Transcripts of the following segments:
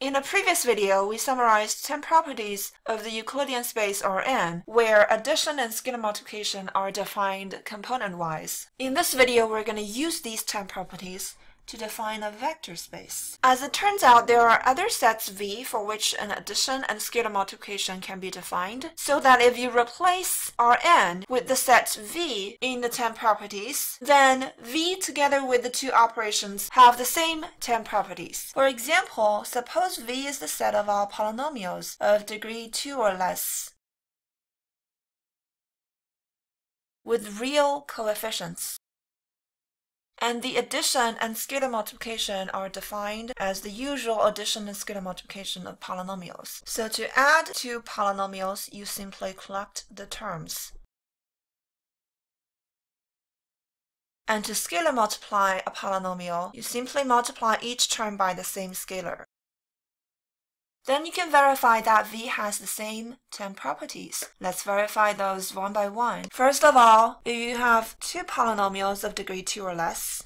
In a previous video, we summarized 10 properties of the Euclidean space Rn, where addition and scalar multiplication are defined component-wise. In this video, we're going to use these 10 properties to define a vector space. As it turns out, there are other sets V for which an addition and scalar multiplication can be defined, so that if you replace Rn with the set V in the 10 properties, then V together with the two operations have the same 10 properties. For example, suppose V is the set of all polynomials of degree 2 or less with real coefficients and the addition and scalar multiplication are defined as the usual addition and scalar multiplication of polynomials. So to add two polynomials, you simply collect the terms. And to scalar multiply a polynomial, you simply multiply each term by the same scalar. Then you can verify that V has the same 10 properties. Let's verify those one by one. First of all, if you have two polynomials of degree 2 or less,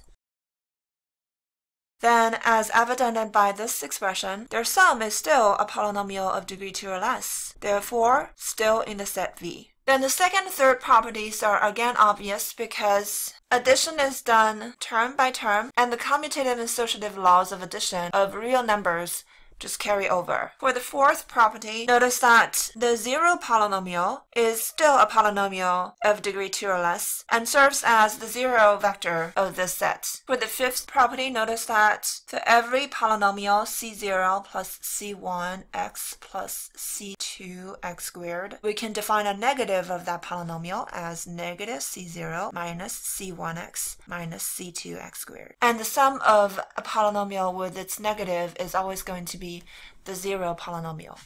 then as evident by this expression, their sum is still a polynomial of degree 2 or less, therefore still in the set V. Then the second and third properties are again obvious because addition is done term by term and the commutative and associative laws of addition of real numbers just carry over. For the fourth property, notice that the zero polynomial is still a polynomial of degree 2 or less and serves as the zero vector of this set. For the fifth property, notice that for every polynomial c0 plus c1x plus c2x squared, we can define a negative of that polynomial as negative c0 minus c1x minus c2x squared. And the sum of a polynomial with its negative is always going to be the zero polynomial.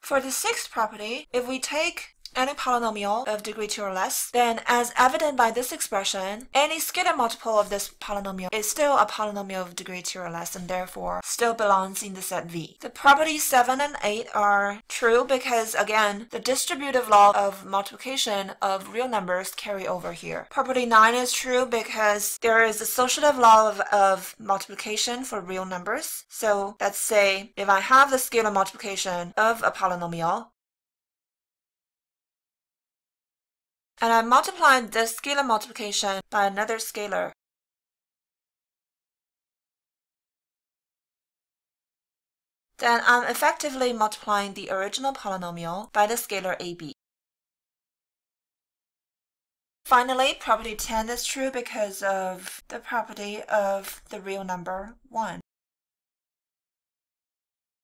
For the sixth property, if we take any polynomial of degree 2 or less, then as evident by this expression, any scalar multiple of this polynomial is still a polynomial of degree 2 or less and therefore still belongs in the set V. The properties 7 and 8 are true because, again, the distributive law of multiplication of real numbers carry over here. Property 9 is true because there is associative law of, of multiplication for real numbers. So let's say if I have the scalar multiplication of a polynomial, and I multiplied this scalar multiplication by another scalar. Then I'm effectively multiplying the original polynomial by the scalar ab. Finally, property 10 is true because of the property of the real number 1.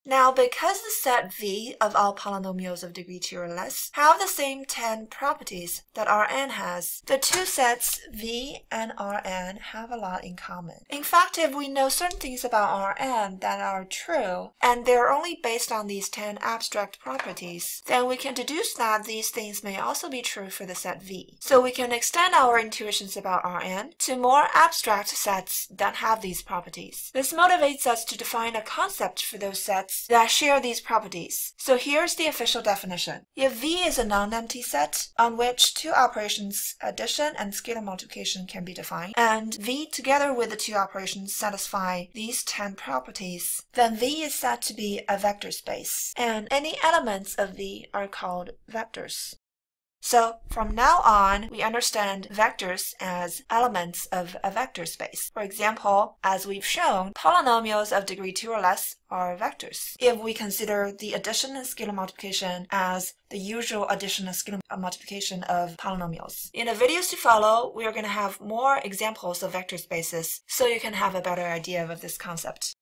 Now, because the set V of all polynomials of degree 2 or less have the same 10 properties that Rn has, the two sets V and Rn have a lot in common. In fact, if we know certain things about Rn that are true, and they're only based on these 10 abstract properties, then we can deduce that these things may also be true for the set V. So we can extend our intuitions about Rn to more abstract sets that have these properties. This motivates us to define a concept for those sets sets that share these properties. So here's the official definition. If V is a non-empty set on which two operations, addition and scalar multiplication can be defined, and V together with the two operations satisfy these 10 properties, then V is said to be a vector space, and any elements of V are called vectors. So from now on, we understand vectors as elements of a vector space. For example, as we've shown, polynomials of degree 2 or less are vectors. If we consider the addition and scalar multiplication as the usual addition and scalar multiplication of polynomials. In the videos to follow, we are going to have more examples of vector spaces so you can have a better idea of this concept.